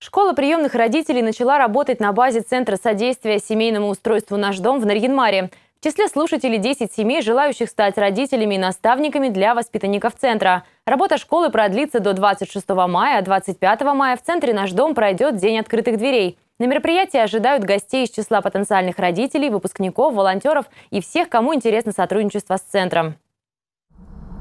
Школа приемных родителей начала работать на базе Центра содействия семейному устройству «Наш дом» в Нарьинмаре. В числе слушателей 10 семей, желающих стать родителями и наставниками для воспитанников Центра. Работа школы продлится до 26 мая, а 25 мая в Центре «Наш дом» пройдет День открытых дверей. На мероприятии ожидают гостей из числа потенциальных родителей, выпускников, волонтеров и всех, кому интересно сотрудничество с Центром.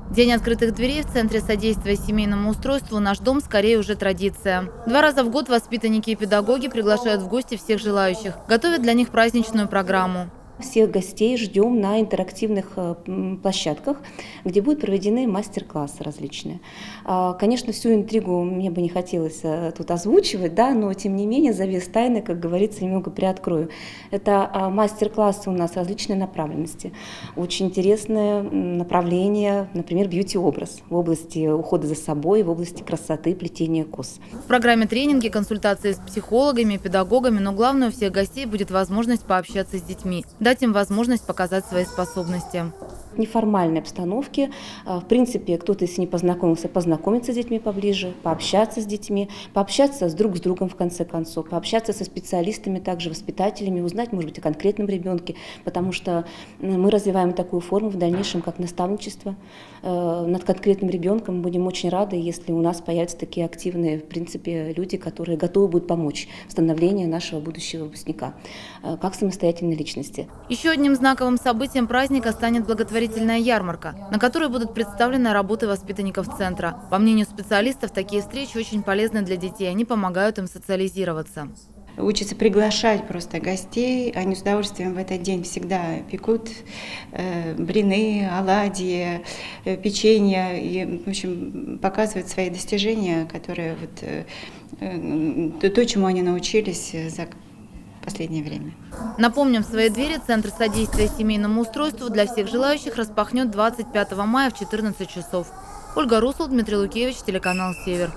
День открытых дверей в Центре содействия семейному устройству «Наш дом» скорее уже традиция. Два раза в год воспитанники и педагоги приглашают в гости всех желающих, готовят для них праздничную программу. Всех гостей ждем на интерактивных э, площадках, где будут проведены мастер-классы различные. А, конечно, всю интригу мне бы не хотелось э, тут озвучивать, да, но тем не менее завес тайны, как говорится, немного приоткрою. Это а, мастер-классы у нас различной направленности. Очень интересное направление, например, бьюти-образ в области ухода за собой, в области красоты, плетения кос. В программе тренинги, консультации с психологами, педагогами, но главное у всех гостей будет возможность пообщаться с детьми дать им возможность показать свои способности неформальной обстановке. А, в принципе, кто-то, если не познакомился, познакомиться с детьми поближе, пообщаться с детьми, пообщаться с друг с другом, в конце концов, пообщаться со специалистами, также воспитателями, узнать, может быть, о конкретном ребенке, потому что мы развиваем такую форму в дальнейшем, как наставничество э, над конкретным ребенком. Мы будем очень рады, если у нас появятся такие активные, в принципе, люди, которые готовы будут помочь в становлении нашего будущего выпускника, э, как самостоятельной личности. Еще одним знаковым событием праздника станет благотворительность благотворительная ярмарка, на которой будут представлены работы воспитанников центра. По мнению специалистов, такие встречи очень полезны для детей, они помогают им социализироваться учатся приглашать просто гостей. Они с удовольствием в этот день всегда пекут э, блины, оладьи, э, печенье и, в общем, показывают свои достижения, которые вот, э, то, чему они научились за последнее время. Напомним, свои двери Центр содействия семейному устройству для всех желающих распахнет 25 мая в 14 часов. Ольга Русул, Дмитрий Лукевич, телеканал «Север».